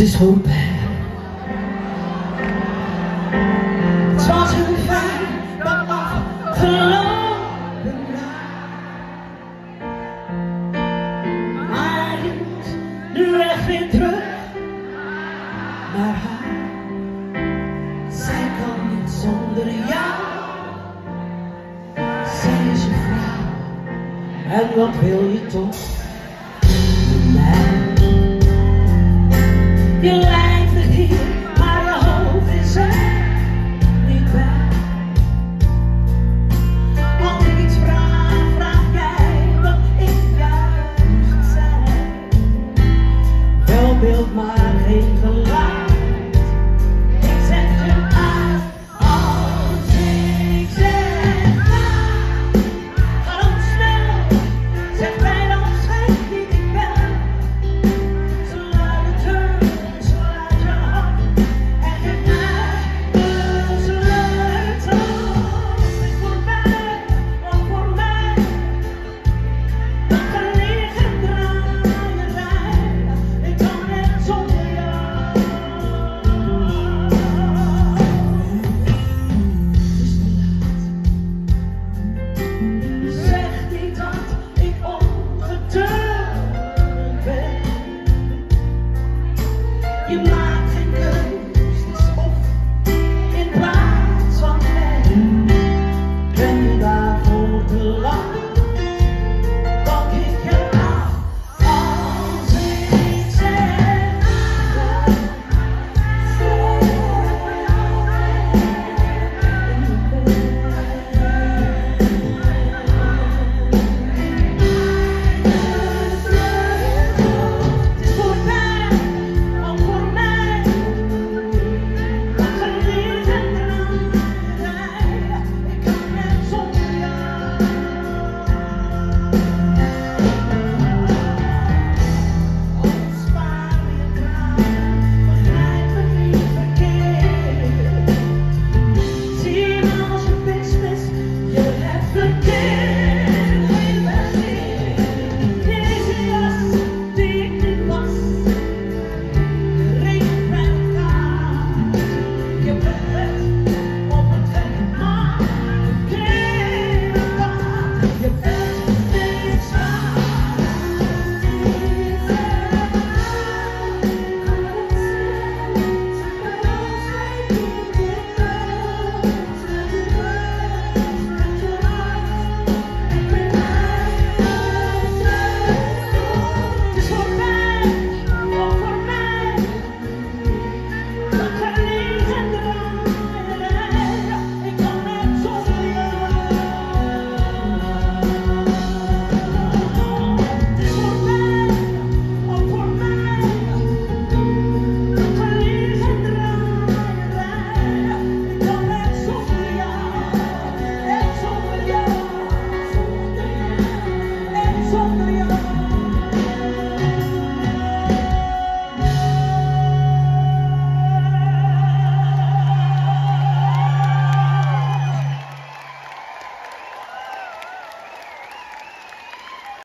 Het is voorbij. Het was een fijn, maar afgelopen Maar je moet nu echt weer terug naar haar. Zij kan niet zonder jou. Zij is een vrouw. En wat wil je toch?